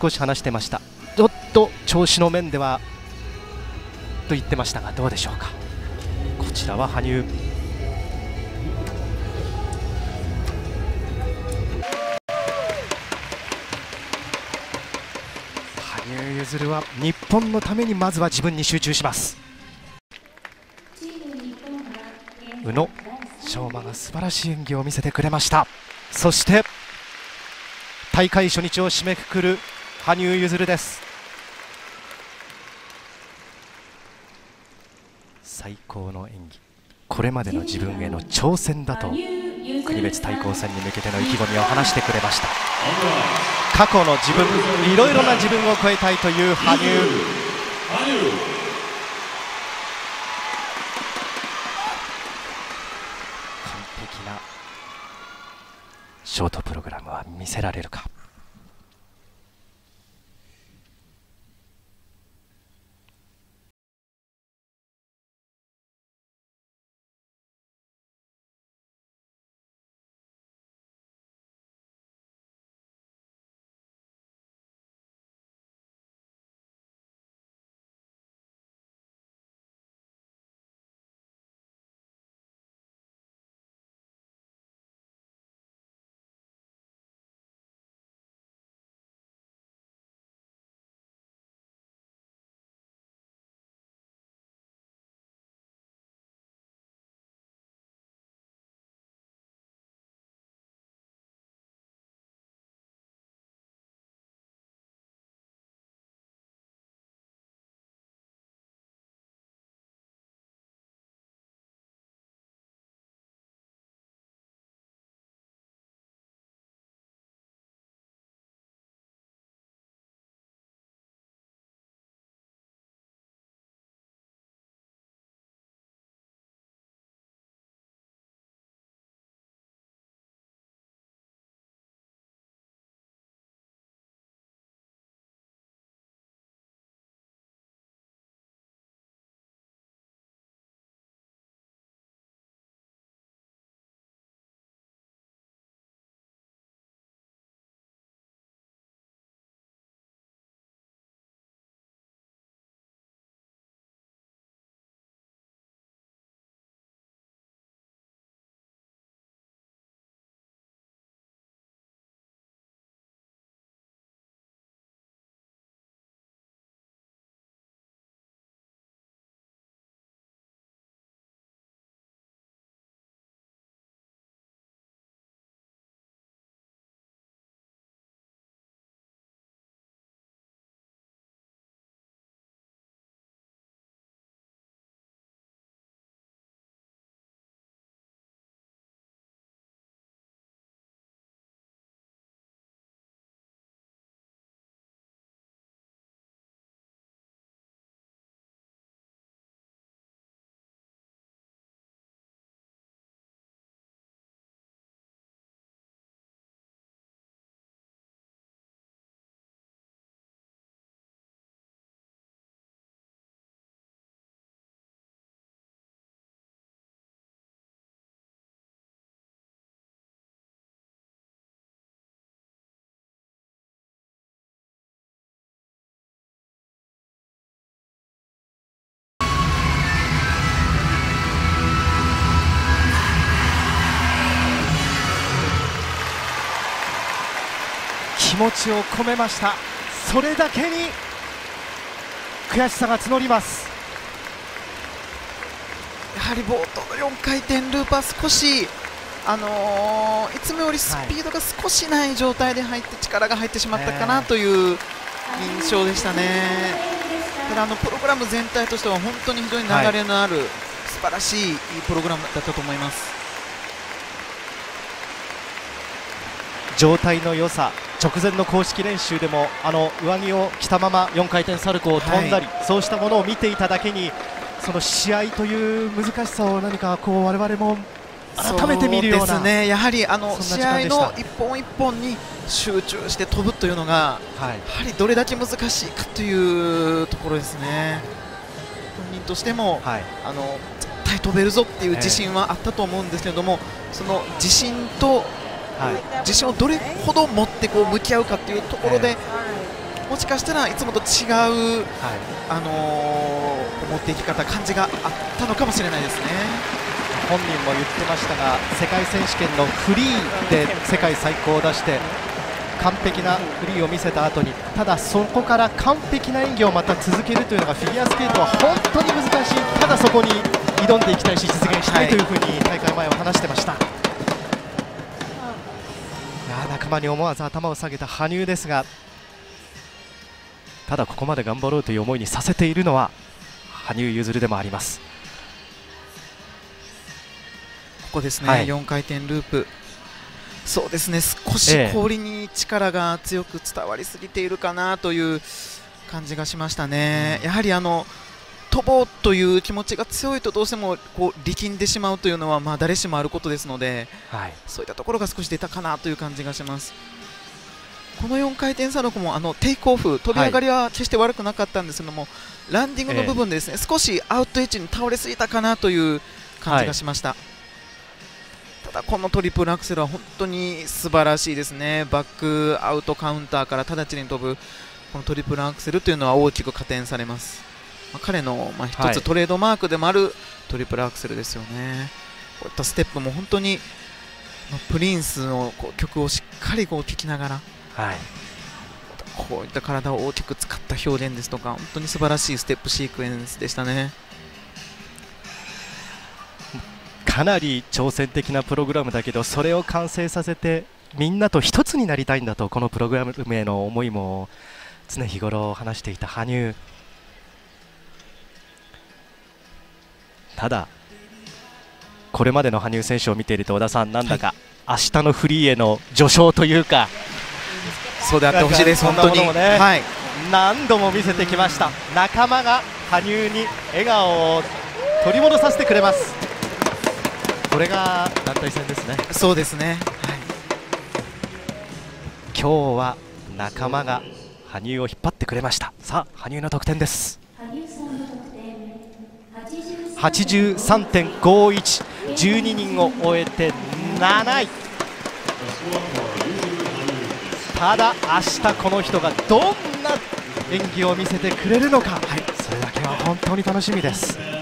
少し話してました。ちょっと調子の面ではと言ってましたがどうでしょうか。こちらは羽生。羽生結弦は日本のためにまずは自分に集中します。宇野昌磨が素晴らしい演技を見せてくれました。そして大会初日を締めくくる羽生結弦です。最高の演技。これまでの自分への挑戦だと国別対抗戦に向けての意気込みを話してくれました。過去の自分いろいろな自分を超えたいという羽生。完璧なショートプログラムは見せられるか。持ちを込めましたそれだけに悔しさが募りますやはり冒頭の4回転ループは少し、あのーいつもよりスピードが少しない状態で入って力が入ってしまったかなという印象でしたね。ただあのプログラム全体としては本当に非常に流れのある素晴らしいプログラムだったと思います。状態の良さ直前の公式練習でもあの上着を着たまま4回転サルコーを飛んだり、そうしたものを見ていただけにその試合という難しさを何かこう我々も改めて見るようなそですね、やはりあの試合の一本一本に集中して飛ぶというのがはい、やはりどれだけ難しいかというところですね。本人としても、はい、あの絶対飛べるぞっていう自信はあったと思うんですけれども、その自信とはい、自信をどれほど持ってこう向き合うかっていうところで、もしかしたらいつもと違う、はい。あのー持っていき方感じがあったのかもしれないですね。本人も言ってましたが世界選手権のフリーで世界最高を出して完璧なフリーを見せた後にただそこから完璧な演技をまた続けるというのがフィギュアスケートは本当に難しい。ただそこに挑んでいきたいし実現したいというふうに大会前は話してました、仲間に思わず頭を下げた羽生ですがただここまで頑張ろうという思いにさせているのは羽生結弦でもあります。ここですね、はい。4回転ループ。そうですね少しええ。氷に力が強く伝わりすぎているかなという感じがしましたね、やはりあの飛ぼうという気持ちが強いとどうしてもこう力んでしまうというのはまあ誰しもあることですのではい。そういったところが少し出たかなという感じがします。この4回転サルコーもあのテイクオフ飛び上がりは決して悪くなかったんですけども、ランディングの部分でですね、少しアウトエッジに倒れすぎたかなという感じがしました、ただこのトリプルアクセルは本当に素晴らしいですね。バックアウトカウンターから直ちに飛ぶこのトリプルアクセルというのは大きく加点されます、まあ彼のまあ一はい。つトレードマークでもあるトリプルアクセルですよね。こういったステップも本当にまあプリンスのこう曲をしっかりこう聴きながらはい。こういった体を大きく使った表現ですとか本当に素晴らしいステップシークエンスでしたね。かなり挑戦的なプログラムだけどそれを完成させてみんなと一つになりたいんだとこのプログラムへの思いも常日頃話していた羽生ただこれまでの羽生選手を見ていると小田さんなんだか明日のフリーへの序章というかそうであってほしいです。本当にね。はい。何度も見せてきました。仲間が羽生に笑顔を取り戻させてくれます。これが団体戦ですね。そうですね、はい。今日は仲間が羽生を引っ張ってくれました。さあ羽生の得点です83.51 12人を終えて7位。ただ明日この人がどんな演技を見せてくれるのか、はい、それだけは本当に楽しみです。